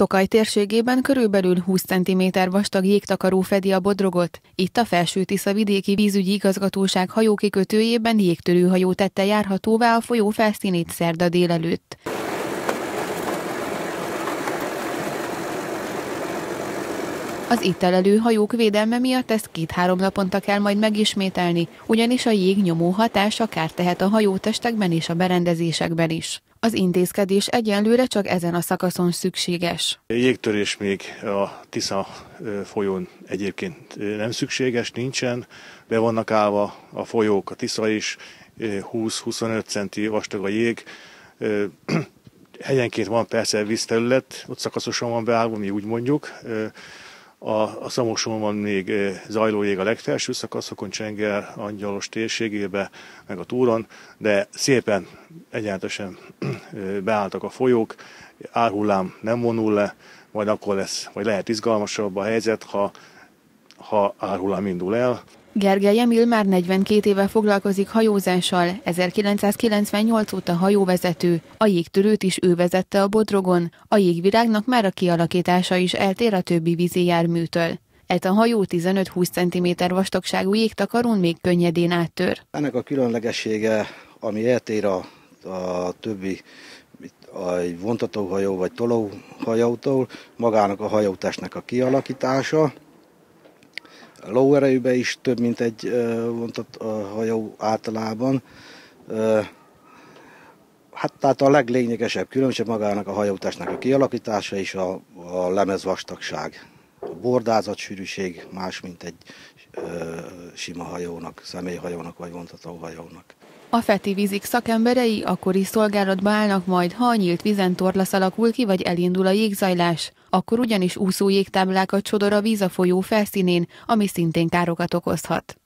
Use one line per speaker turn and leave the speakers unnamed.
Tokaj térségében körülbelül 20 cm vastag jégtakaró fedi a bodrogot. Itt a Felső Tisza vidéki vízügyi igazgatóság hajókikötőjében jégtörőhajó tette járhatóvá a folyó felszínét szerda délelőtt. Az itt elelő hajók védelme miatt ezt két-három naponta kell majd megismételni, ugyanis a jég nyomó hatása kár tehet a hajótestekben és a berendezésekben is. Az intézkedés egyenlőre csak ezen a szakaszon szükséges.
Jégtörés még a Tisza folyón egyébként nem szükséges, nincsen. Be vannak állva a folyók, a Tisza is, 20-25 centi vastag a jég. Helyenként van persze vízterület, ott szakaszosan van beállva, mi úgy mondjuk. A, a Szamoson van még zajlójég a legfelső szakaszokon, Csenger, Angyalos térségébe, meg a túron, de szépen egyáltalán beálltak a folyók, árhullám nem vonul le, majd akkor lesz, vagy lehet izgalmasabb a helyzet, ha, ha árhullám indul el.
Gergely Emil már 42 éve foglalkozik hajózással, 1998 óta hajóvezető, a jégtörőt is ő vezette a Bodrogon, a jégvirágnak már a kialakítása is eltér a többi vízi járműtől. Ez a hajó 15-20 cm vastagságú jégtakarón még könnyedén áttör.
Ennek a különlegessége, ami eltér a, a többi a vontatóhajó vagy tolóhajótól, magának a hajótestnek a kialakítása, lóerejűbe is több, mint egy vontott hajó általában. Hát tehát a leglényegesebb különbség magának a hajótásnak a kialakítása és a, a lemez vastagság. A bordázat sűrűség más, mint egy ö, sima hajónak, személyhajónak vagy vontató hajónak.
A Feti vízik szakemberei akkor is szolgálatba állnak majd, ha a nyílt vízen torlasz alakul ki, vagy elindul a jégzajlás. Akkor ugyanis úszó jégtáblákat sodor a víz a folyó felszínén, ami szintén károkat okozhat.